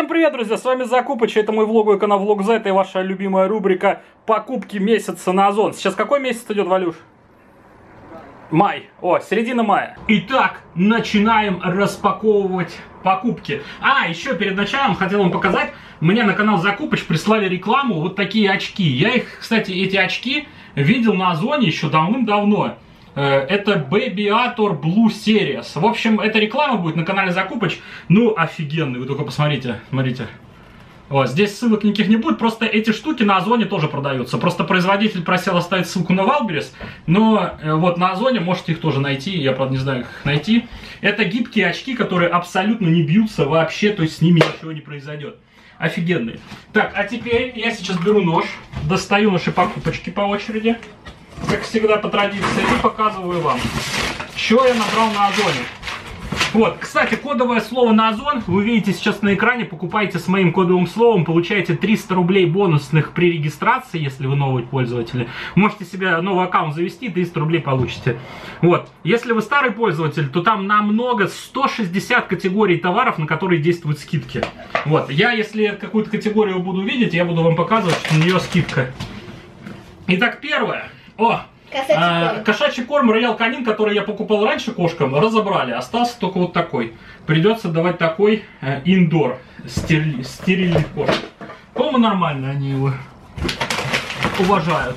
Всем привет, друзья, с вами Закупыч, это мой влоговый канал Влог Z и ваша любимая рубрика «Покупки месяца на Озон». Сейчас какой месяц идет, Валюш? Май. О, середина мая. Итак, начинаем распаковывать покупки. А, еще перед началом хотел вам показать, мне на канал Закупыч прислали рекламу вот такие очки. Я их, кстати, эти очки видел на Озоне еще давным-давно. Э, это Babyator Blue Series. В общем, эта реклама будет на канале Закупыч. Ну, офигенный, вы только посмотрите, смотрите. Вот, здесь ссылок никаких не будет, просто эти штуки на Озоне тоже продаются. Просто производитель просил оставить ссылку на Wildberries, но э, вот на Озоне можете их тоже найти, я, правда, не знаю, как их найти. Это гибкие очки, которые абсолютно не бьются вообще, то есть с ними ничего не произойдет. Офигенные. Так, а теперь я сейчас беру нож, достаю наши покупочки по очереди как всегда по традиции, и показываю вам, что я набрал на Озоне. Вот, кстати, кодовое слово на Озон вы видите сейчас на экране. Покупаете с моим кодовым словом, получаете 300 рублей бонусных при регистрации, если вы новый пользователь. Можете себе новый аккаунт завести, 300 рублей получите. Вот, если вы старый пользователь, то там намного 160 категорий товаров, на которые действуют скидки. Вот, я, если какую-то категорию буду видеть, я буду вам показывать, что на нее скидка. Итак, первое. О, Кошачий, а, корм. кошачий корм Роял Канин, который я покупал раньше кошкам, разобрали. Остался только вот такой. Придется давать такой э, индор, стериль, стерильный корм. По-моему, нормально они его уважают.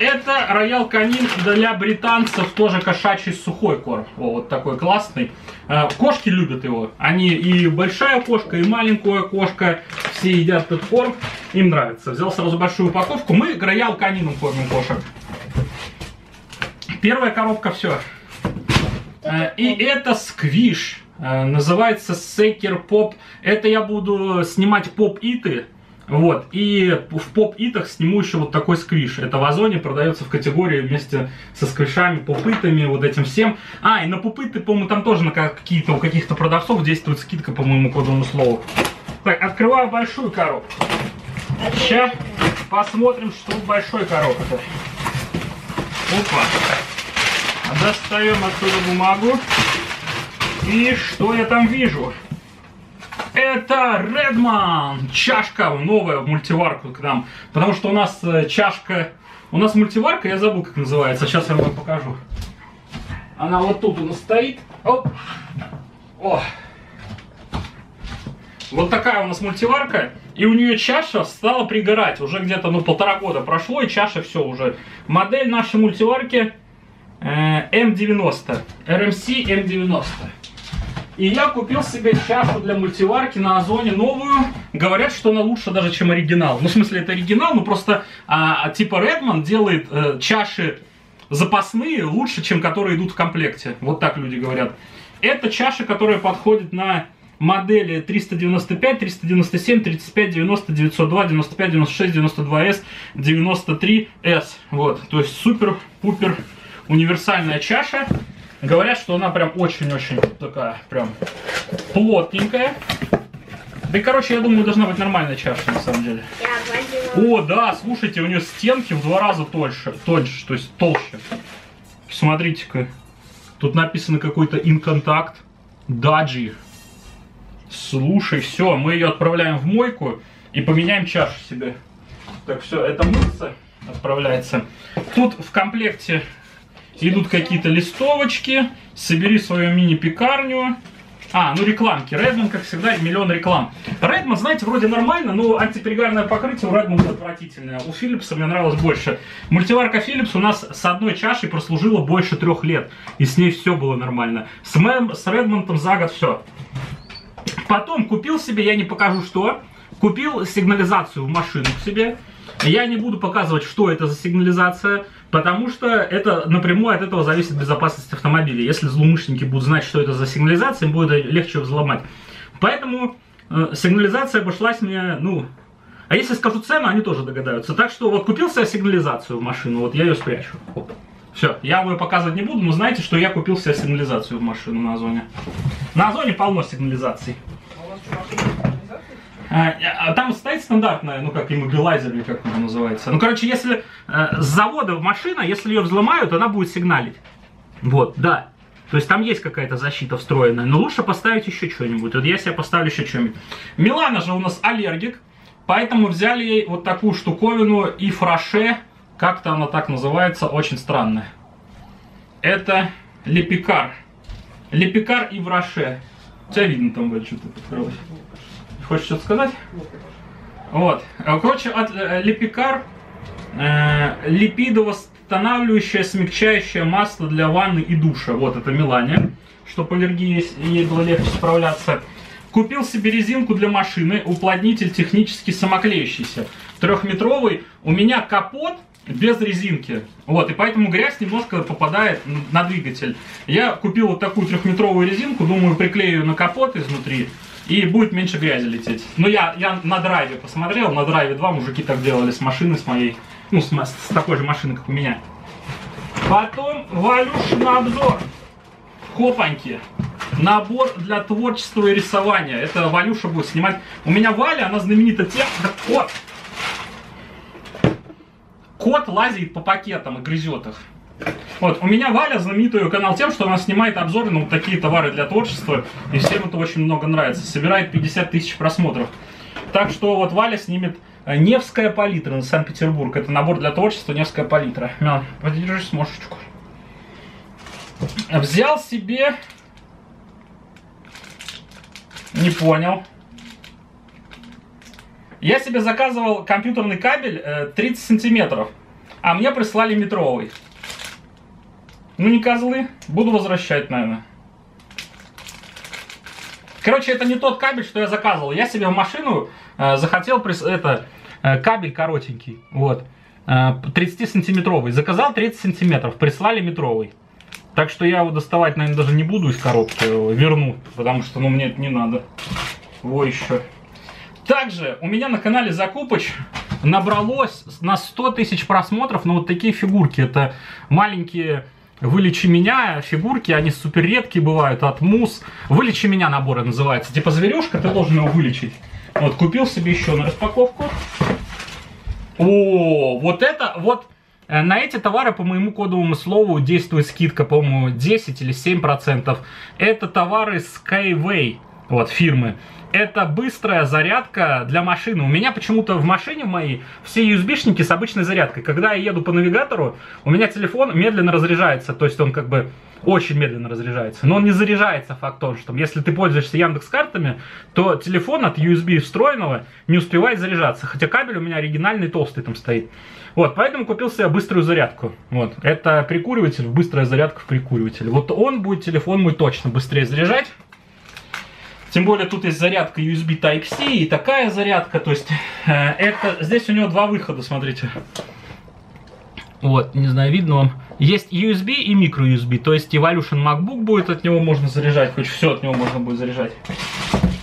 Это Роял Канин для британцев, тоже кошачий сухой корм. О, вот такой классный. Э, кошки любят его. Они и большая кошка, и маленькая кошка. Все едят этот корм. Им нравится. Взял сразу большую упаковку. Мы Роял Канином кормим кошек. Первая коробка, все. Э, и это сквиш. Э, называется Секер Поп. Это я буду снимать поп-иты. Вот, и в поп-итах сниму еще вот такой сквиш. Это в Озоне продается в категории вместе со сквишами, попытами, вот этим всем. А, и на попыты, по-моему, там тоже на какие-то, у каких-то продавцов действует скидка по моему кодовому слову. Так, открываю большую коробку. Сейчас посмотрим, что в большой коробке. Опа. Достаем оттуда бумагу. И что я там вижу? Это Redman, чашка новая в мультиварку к нам. Потому что у нас э, чашка, у нас мультиварка, я забыл как называется, сейчас я вам покажу. Она вот тут у нас стоит. Оп. О. Вот такая у нас мультиварка. И у нее чаша стала пригорать. Уже где-то ну, полтора года прошло, и чаша все уже. Модель нашей мультиварки э, М90. RMC M90. И я купил себе чашу для мультиварки на Озоне новую. Говорят, что она лучше даже, чем оригинал. Ну, в смысле, это оригинал, но просто а, типа Redman делает э, чаши запасные лучше, чем которые идут в комплекте. Вот так люди говорят. Это чаша, которая подходит на модели 395, 397, 35, 90, 902, 95, 96, 92S, 93S. Вот, то есть супер-пупер универсальная чаша. Говорят, что она прям очень-очень такая, прям плотненькая. Да и, короче, я думаю, должна быть нормальная чаша, на самом деле. О, да, слушайте, у нее стенки в два раза тоньше, тоньше, то есть толще. Смотрите-ка, тут написано какой-то инконтакт, даджи. Слушай, все, мы ее отправляем в мойку и поменяем чашу себе. Так, все, это мыться отправляется. Тут в комплекте идут какие-то листовочки, собери свою мини-пекарню. А, ну рекламки. Redmond, как всегда, миллион реклам. Redmond, знаете, вроде нормально, но антиперегарное покрытие у Redmond отвратительное. У Philips мне нравилось больше. Мультиварка Philips у нас с одной чашей прослужила больше трех лет. И с ней все было нормально. С, Мэм, с Redmond за год все. Потом купил себе, я не покажу что, купил сигнализацию в машину к себе. Я не буду показывать, что это за сигнализация, потому что это напрямую от этого зависит безопасность автомобиля. Если злоумышленники будут знать, что это за сигнализация, им будет легче взломать. Поэтому э, сигнализация обошлась мне, ну... А если скажу цену, они тоже догадаются. Так что вот купил себе сигнализацию в машину, вот я ее спрячу. Все, я вам ее показывать не буду, но знаете, что я купил себе сигнализацию в машину на Озоне. На Озоне полно сигнализаций. А, а там стоит стандартная, ну как иммобилайзер или как он называется. Ну, короче, если э, с завода машина, если ее взломают, она будет сигналить. Вот, да. То есть там есть какая-то защита встроенная, но лучше поставить еще что-нибудь. Вот я себе поставлю еще что-нибудь. Милана же у нас аллергик, поэтому взяли ей вот такую штуковину и фраше, как-то она так называется, очень странная. Это лепикар. Лепикар и враше. У тебя видно там, что-то открылось. Хочешь что-то сказать? Вот. Короче, от э, лепикар э, липидовосстанавливающее, смягчающее масло для ванны и душа. Вот это Милане, чтобы аллергии ей было легче справляться. Купил себе резинку для машины, уплотнитель технически самоклеющийся. Трехметровый. У меня капот без резинки. Вот, и поэтому грязь немножко попадает на двигатель. Я купил вот такую трехметровую резинку, думаю, приклею на капот изнутри, и будет меньше грязи лететь. Но я, я на драйве посмотрел, на драйве 2 мужики так делали с машины с моей, ну, с, с такой же машины, как у меня. Потом Валюш на обзор. Хопаньки. Набор для творчества и рисования. Это Валюша будет снимать. У меня Валя, она знаменита тем... Вот, кот лазит по пакетам и грызет их. Вот, у меня Валя знаменитый канал тем, что она снимает обзоры на вот такие товары для творчества, и всем это очень много нравится. Собирает 50 тысяч просмотров. Так что вот Валя снимет э, Невская палитра на Санкт-Петербург. Это набор для творчества Невская палитра. Мел, подержись мошечку. Взял себе... Не понял. Я себе заказывал компьютерный кабель 30 э, сантиметров, а мне прислали метровый. Ну не козлы, буду возвращать, наверное. Короче, это не тот кабель, что я заказывал. Я себе в машину э, захотел прис... это э, кабель коротенький, вот, э, 30 сантиметровый. Заказал 30 сантиметров, прислали метровый. Так что я его доставать, наверное, даже не буду из коробки, верну, потому что, ну, мне это не надо. Во еще. Также у меня на канале Закупыч набралось на 100 тысяч просмотров на вот такие фигурки. Это маленькие Вылечи меня, фигурки, они супер редкие бывают, от мус. Вылечи меня наборы называется. Типа зверюшка, ты должен его вылечить. Вот, купил себе еще на распаковку. О, вот это, вот э, на эти товары по моему кодовому слову действует скидка, по-моему, 10 или 7%. Это товары Skyway, вот, фирмы это быстрая зарядка для машины. У меня почему-то в машине моей все USB-шники с обычной зарядкой. Когда я еду по навигатору, у меня телефон медленно разряжается, то есть он как бы очень медленно разряжается. Но он не заряжается факт том, что если ты пользуешься Яндекс картами, то телефон от USB встроенного не успевает заряжаться. Хотя кабель у меня оригинальный толстый там стоит. Вот, поэтому купил себе быструю зарядку. Вот, это прикуриватель, быстрая зарядка в прикуривателе. Вот он будет телефон мой точно быстрее заряжать. Тем более тут есть зарядка USB Type-C и такая зарядка. То есть э, это здесь у него два выхода, смотрите. Вот, не знаю, видно вам. Есть USB и micro USB. То есть Evolution MacBook будет, от него можно заряжать. Хоть все от него можно будет заряжать.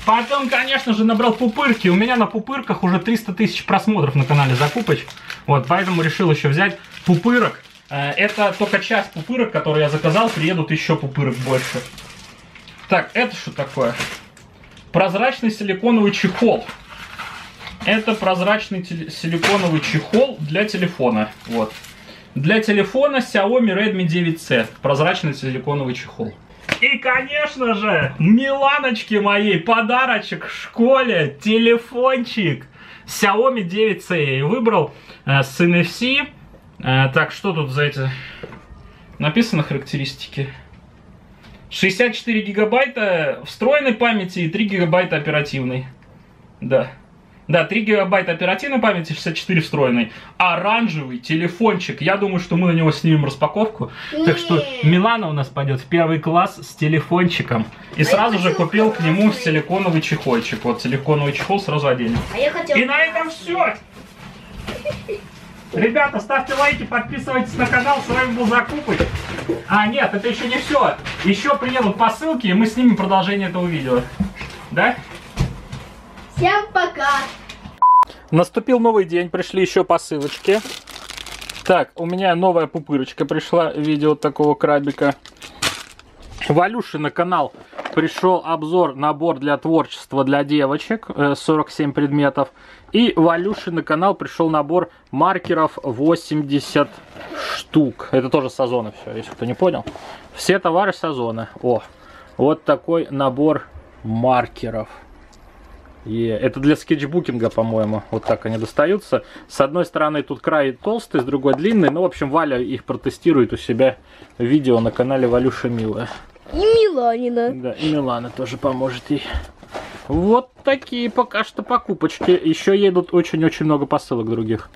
Потом, конечно же, набрал пупырки. У меня на пупырках уже 300 тысяч просмотров на канале Закупыч. Вот, поэтому решил еще взять пупырок. Э, это только часть пупырок, которые я заказал. Приедут еще пупырок больше. Так, это что такое? Прозрачный силиконовый чехол. Это прозрачный силиконовый чехол для телефона. Вот. Для телефона Xiaomi Redmi 9C. Прозрачный силиконовый чехол. И, конечно же, Миланочки моей, подарочек в школе, телефончик. Xiaomi 9C я и выбрал э, с NFC. Э, так, что тут за эти... Написано характеристики. 64 гигабайта встроенной памяти и 3 гигабайта оперативной. Да. Да, 3 гигабайта оперативной памяти, 64 встроенной. Оранжевый телефончик. Я думаю, что мы на него снимем распаковку. Нет. Так что Милана у нас пойдет в первый класс с телефончиком. И а сразу же купил к нему силиконовый чехольчик. Вот силиконовый чехол сразу оденем. А я хотел... И на этом все. Ребята, ставьте лайки, подписывайтесь на канал. С вами был Закупыч. А, нет, это еще не все. Еще приедут посылки, и мы снимем продолжение этого видео. Да? Всем пока! Наступил новый день, пришли еще посылочки. Так, у меня новая пупырочка пришла в виде вот такого крабика. Валюши на канал пришел обзор, набор для творчества для девочек, э, 47 предметов. И в Алюши на канал пришел набор маркеров 80 штук. Это тоже с Озона все, если кто не понял. Все товары с Озона. О, вот такой набор маркеров. И это для скетчбукинга, по-моему. Вот так они достаются. С одной стороны тут край толстый, с другой длинный. Ну, в общем, Валя их протестирует у себя видео на канале Валюша Милая. И Миланина. Да, и Милана тоже поможет ей. Вот такие пока что покупочки. Еще едут очень-очень много посылок других.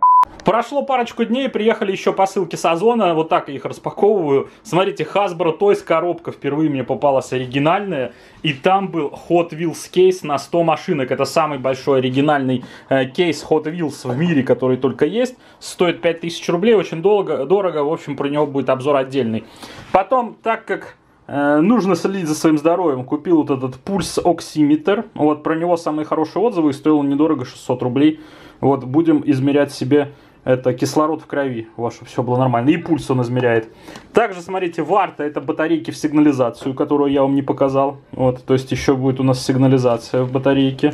Прошло парочку дней, приехали еще посылки с Озона, вот так я их распаковываю. Смотрите, Hasbro Toys коробка впервые мне попалась оригинальная. И там был Hot Wheels кейс на 100 машинок. Это самый большой оригинальный э, кейс Hot Wheels в мире, который только есть. Стоит 5000 рублей, очень долго, дорого. В общем, про него будет обзор отдельный. Потом, так как нужно следить за своим здоровьем, купил вот этот пульс оксиметр. Вот про него самые хорошие отзывы, и стоил он недорого, 600 рублей. Вот будем измерять себе это кислород в крови, вас, чтобы все было нормально. И пульс он измеряет. Также, смотрите, варта это батарейки в сигнализацию, которую я вам не показал. Вот, то есть еще будет у нас сигнализация в батарейке.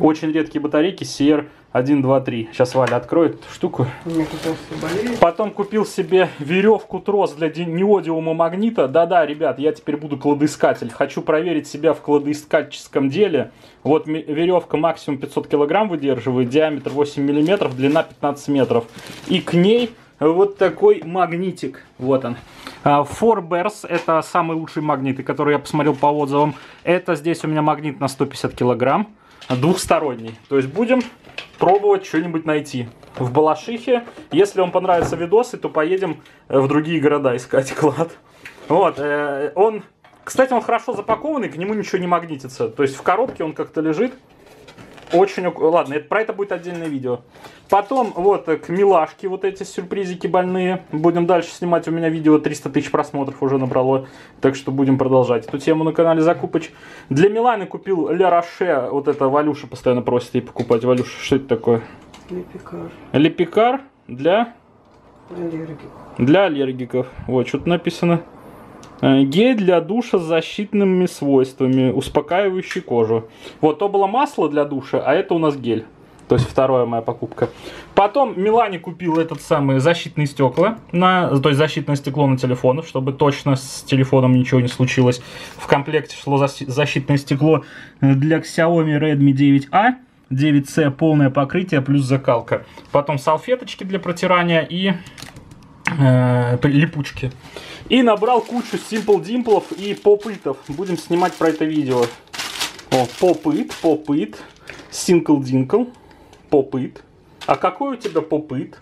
Очень редкие батарейки CR 1, 2, 3. Сейчас Валя откроет эту штуку. Потом купил себе веревку трос для ди- неодиума магнита. Да-да, ребят, я теперь буду кладоискатель. Хочу проверить себя в кладоискательском деле. Вот веревка максимум 500 килограмм выдерживает, диаметр 8 миллиметров, длина 15 метров. И к ней вот такой магнитик. Вот он. А, Forbears это самые лучшие магниты, которые я посмотрел по отзывам. Это здесь у меня магнит на 150 килограмм, двухсторонний. То есть будем пробовать что-нибудь найти в Балашихе. Если вам понравятся видосы, то поедем э, в другие города искать клад. Вот, э, он, кстати, он хорошо запакованный, к нему ничего не магнитится. То есть в коробке он как-то лежит. Очень, ладно, это, про это будет отдельное видео. Потом вот к милашке вот эти сюрпризики больные. Будем дальше снимать. У меня видео 300 тысяч просмотров уже набрало. Так что будем продолжать эту тему на канале Закупыч. Для Миланы купил Ля Роше. Вот это Валюша постоянно просит ей покупать. Валюша, что это такое? Лепикар. Лепикар для, Аллергик. для аллергиков. Вот, что-то написано. Э, Гель для душа с защитными свойствами, успокаивающий кожу. Вот, то было масло для душа, а это у нас гель. То есть вторая моя покупка. Потом Милане купил этот самый защитные стекла, на, то есть защитное стекло на телефонах, чтобы точно с телефоном ничего не случилось. В комплекте шло защитное стекло э, для Xiaomi Redmi 9A. 9C полное покрытие плюс закалка. Потом салфеточки для протирания и э, липучки. И набрал кучу Simple Dimplов и попытов. Будем снимать про это видео. О, попыт, попыт, Синкл Динкл, попыт. А какой у тебя попыт?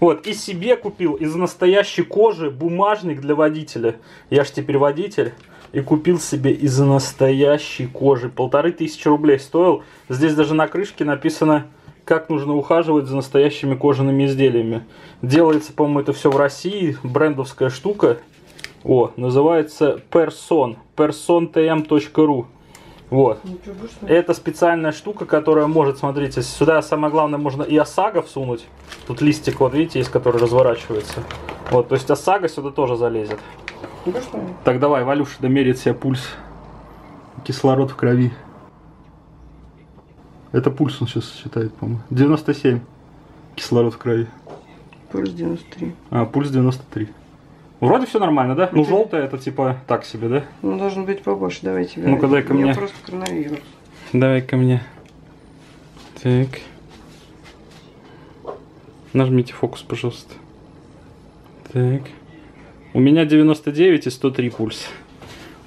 Вот, и себе купил из настоящей кожи бумажник для водителя. Я ж теперь водитель. И купил себе из настоящей кожи. Полторы тысячи рублей стоил. Здесь даже на крышке написано, как нужно ухаживать за настоящими кожаными изделиями. Делается, по-моему, это все в России. Брендовская штука. О, называется Person. persontm.ru Вот. Это специальная штука, которая может, смотрите, сюда самое главное можно и ОСАГО всунуть. Тут листик, вот видите, есть, который разворачивается. Вот, то есть ОСАГО сюда тоже залезет. Смотреть? Так, давай, Валюша домерит себе пульс. Кислород в крови. Это пульс он сейчас считает, по-моему. 97. Кислород в крови. Пульс 93. А, пульс 93. Вроде все нормально, да? Ну, желтое это типа так себе, да? Ну, должен быть побольше, давай тебе. Ну-ка, У меня мне. просто коронавирус. Давай ко мне. Так. Нажмите фокус, пожалуйста. Так. У меня 99 и 103 пульс.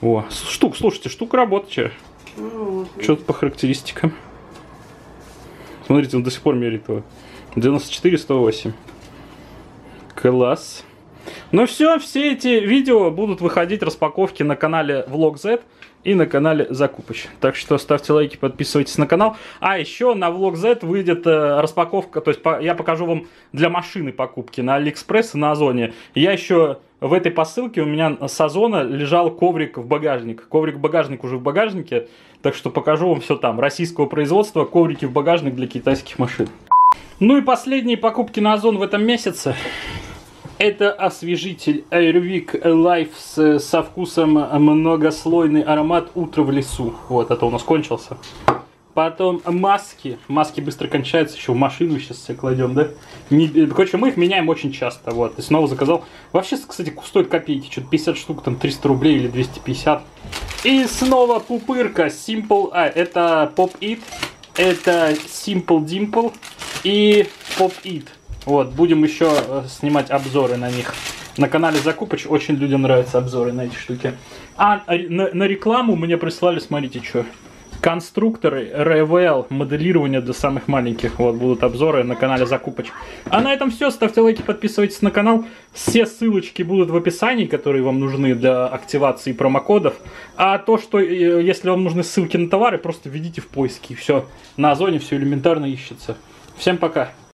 О, штук, слушайте, штука работает. Ну. Что-то по характеристикам. Смотрите, он до сих пор меряет его. 94, 108. Класс. Ну все, все эти видео будут выходить распаковки на канале Vlog Z и на канале Закупыч. Так что ставьте лайки, подписывайтесь на канал. А еще на Vlog Z выйдет э, распаковка, то есть по- я покажу вам для машины покупки на Алиэкспресс и на Озоне. Я еще в этой посылке у меня с Озона лежал коврик в багажник. Коврик багажник уже в багажнике, так что покажу вам все там. Российского производства, коврики в багажник для китайских машин. Ну и последние покупки на Озон в этом месяце. Это освежитель Airwick Life со вкусом многослойный аромат утро в лесу. Вот, это у нас кончился. Потом маски. Маски быстро кончаются, еще в машину сейчас все кладем, да? Не, короче, мы их меняем очень часто, вот. И снова заказал. Вообще, кстати, стоит копейки, что-то 50 штук, там 300 рублей или 250. И снова пупырка Simple, а, это Pop It, это Simple Dimple и Pop It. Вот, будем еще э, снимать обзоры на них. На канале Закупыч очень людям нравятся обзоры на эти штуки. А на, на рекламу мне прислали, смотрите, что. Конструкторы RVL, моделирование для самых маленьких. Вот будут обзоры на канале Закупыч. А на этом все. Ставьте лайки, подписывайтесь на канал. Все ссылочки будут в описании, которые вам нужны для активации промокодов. А то, что э, если вам нужны ссылки на товары, просто введите в поиски. Все. На Озоне все элементарно ищется. Всем пока.